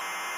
you